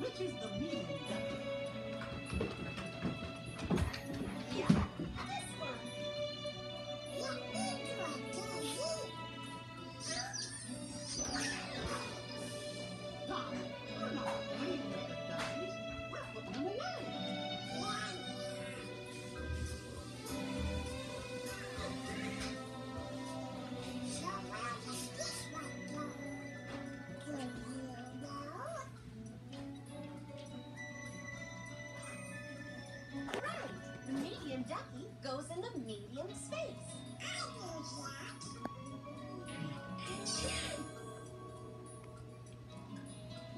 which is the meaning ducky goes in the medium space. I that.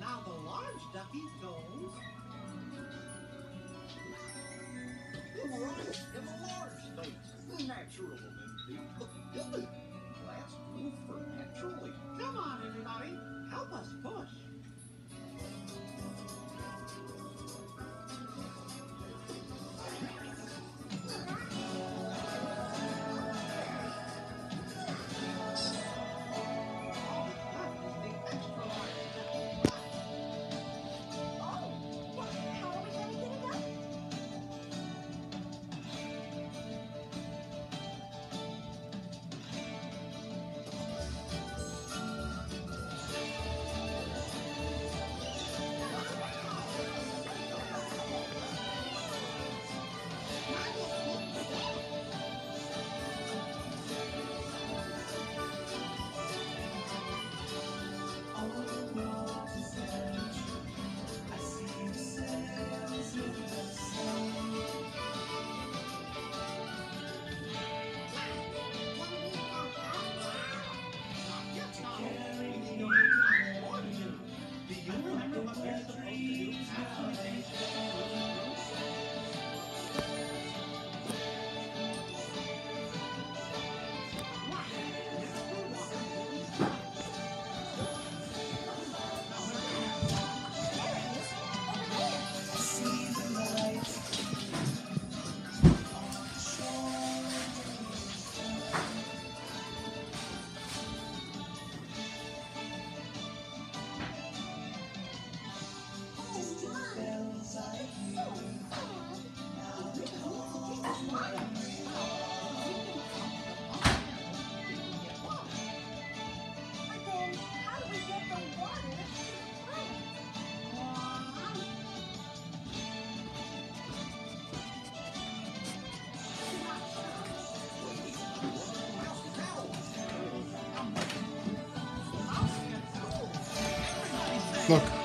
Now the large ducky goes... Right in the large space. Natural, indeed. Look,